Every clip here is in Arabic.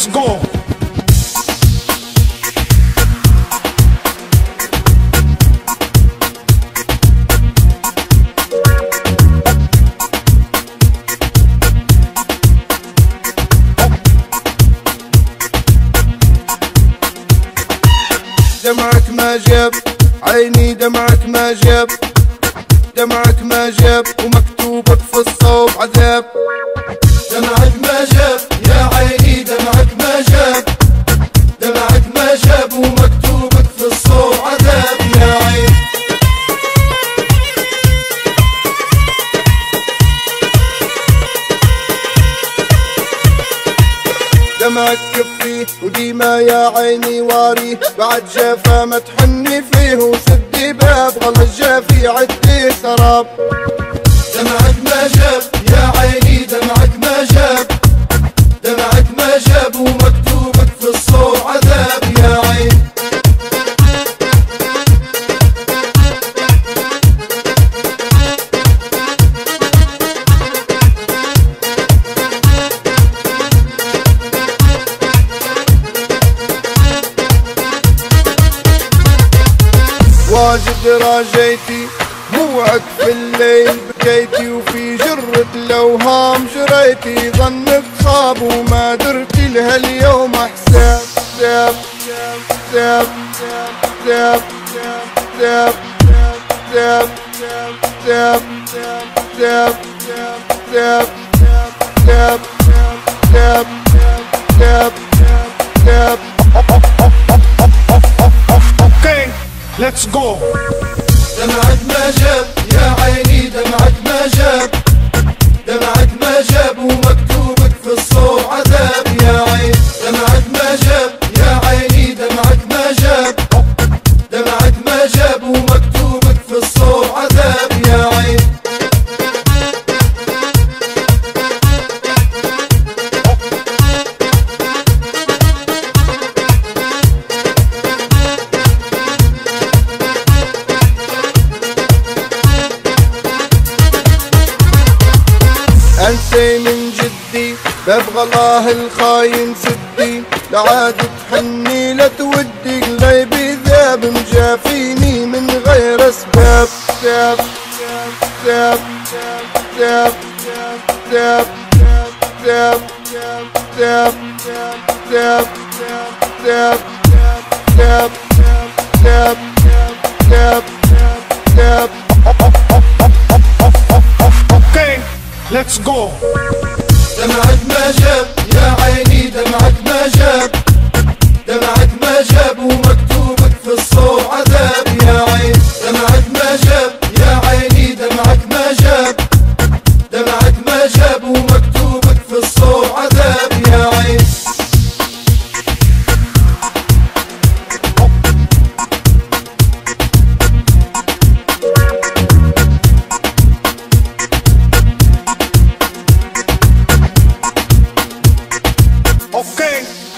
let's go. دمعك ما جاب عيني دمعك ما جاب. دمعك ما جاب ومكتوبك في الصوب عذاب. دمعك ما جاب. دمعك كفي وديما يا عيني واري. بعد جافا ما تحني فيه وسدي باب غل الجافي عدي سراب. دمعك واجد راجيتي موعك في الليل بكيتي وفي جرة الأوهام جريتي ظنك خاب وما درتي لها اليوم حساب حساب حساب حساب حساب حساب حساب حساب حساب حساب حساب حساب حساب ليتس جو دمعة مجد يا عيني دمعة انسي من جدي ببغى الله الخاين سدي لعاد تحني لا تودي قلبي ذاب مجافيني من غير اسباب ساب ساب ساب ساب ساب ساب ساب ساب ساب ساب ساب ساب okay let's go دمعك ما جاب يا عيني دمعك ما جاب. دمعك ما جاب ومكتوبك في الصور عذاب. يا عين دمعك ما جاب يا عيني دمعك ما جاب.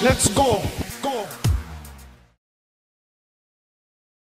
Let's go.